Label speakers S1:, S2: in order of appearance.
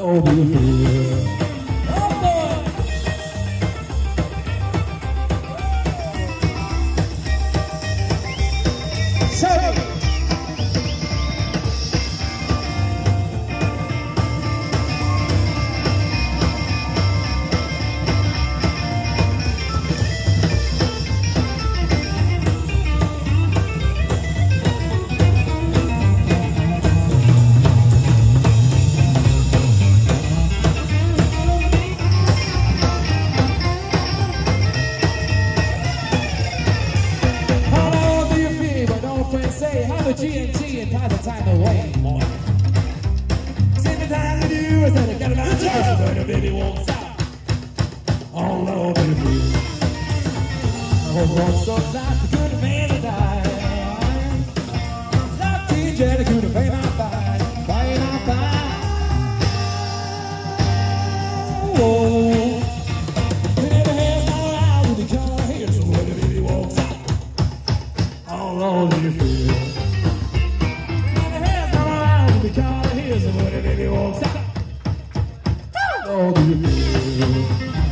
S1: don't be afraid. Say have a G&T and pass the time away, boy? Same time to do is that I got my chest when the baby. How long do you feel? I so glad to alone you feel. And the hair's all around because here's the wood he walks out, how do you feel?